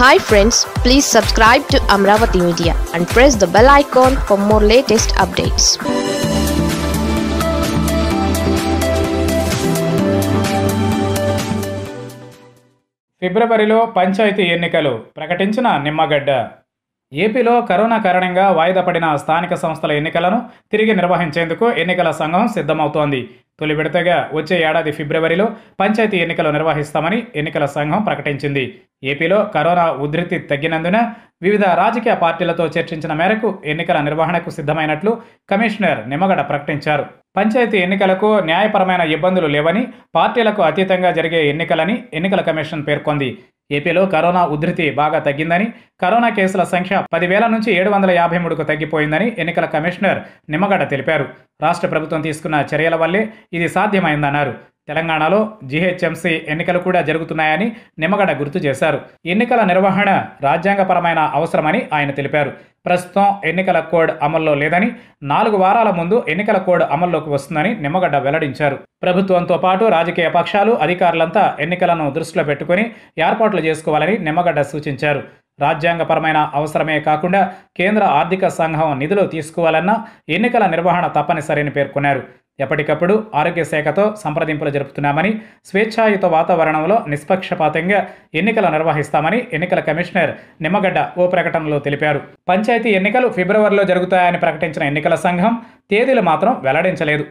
Hi friends please subscribe to Amaravati media and press the bell icon for more latest updates ఫిబ్రవరిలో పంచాయతీ ఎన్నికలు ప్రకటించిన నిమ్మగడ్డ. ఏపీలో corona కారణంగా వాయిదా పడిన స్థానిక సంస్థల ఎన్నికలను తిరిగి నిర్వహించేందుకు ఎన్నికల సంఘం సిద్ధమవుతోంది. తొలి విడతగా వచ్చే ఏడాది ఫిబ్రవరిలో పంచాయతీ ఎన్నికలు నిర్వహిస్తామని ఎన్నికల సంఘం ప్రకటించింది. ఏపీలో కరోనా ఉధృతి తగ్గినందున వివిధ రాజకీయ పార్టీలతో చర్చించిన మేరకు ఎన్నికల నిర్వహణకు సిద్ధమైనట్లు కమిషనర్ నిమ్మగడ ప్రకటించారు. పంచాయతీ ఎన్నికలకు న్యాయపరమైన ఇబ్బందులు లేవని పార్టీలకు అతీతంగా జరిగే ఎన్నికలని ఎన్నికల కమిషన్ పేర్కొంది. ఏపీలో కరోనా ఉధృతి బాగా తగ్గిందని కరోనా కేసుల సంఖ్య పదివేల నుంచి ఏడు వందల యాభై మూడుకు తగ్గిపోయిందని ఎన్నికల కమిషనర్ నిమ్మగడ్డ తెలిపారు. రాష్ట్ర ప్రభుత్వం తీసుకున్న చర్యల వల్లే ఇది సాధ్యమైందన్నారు. తెలంగాణలో జీహెచ్ఎంసీ ఎన్నికలు కూడా జరుగుతున్నాయని నిమ్మగడ్డ గుర్తు చేశారు. ఎన్నికల నిర్వహణ రాజ్యాంగపరమైన అవసరమని ఆయన తెలిపారు. ప్రస్తుతం ఎన్నికల కోడ్ అమల్లో లేదని నాలుగు వారాల ముందు ఎన్నికల కోడ్ అమల్లోకి వస్తుందని నిమ్మగడ్డ వెల్లడించారు. ప్రభుత్వంతో పాటు రాజకీయ పక్షాలు అధికారులంతా ఎన్నికలను దృష్టిలో పెట్టుకుని ఏర్పాట్లు చేసుకోవాలని నిమ్మగడ్డ సూచించారు. రాజ్యాంగపరమైన అవసరమే కాకుండా కేంద్ర ఆర్థిక సంఘం నిధులు తీసుకోవాలన్నా ఎన్నికల నిర్వహణ తప్పనిసరిని పేర్కొన్నారు. ఎప్పటికప్పుడు ఆరోగ్య శాఖతో సంప్రదింపులు జరుపుతున్నామని స్వేచ్ఛాయుత వాతావరణంలో నిష్పక్షపాతంగా ఎన్నికలు నిర్వహిస్తామని ఎన్నికల కమిషనర్ నిమ్మగడ్డ ఓ ప్రకటనలో తెలిపారు. పంచాయతీ ఎన్నికలు ఫిబ్రవరిలో జరుగుతాయని ప్రకటించిన ఎన్నికల సంఘం తేదీలు మాత్రం వెల్లడించలేదు.